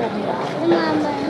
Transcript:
妈妈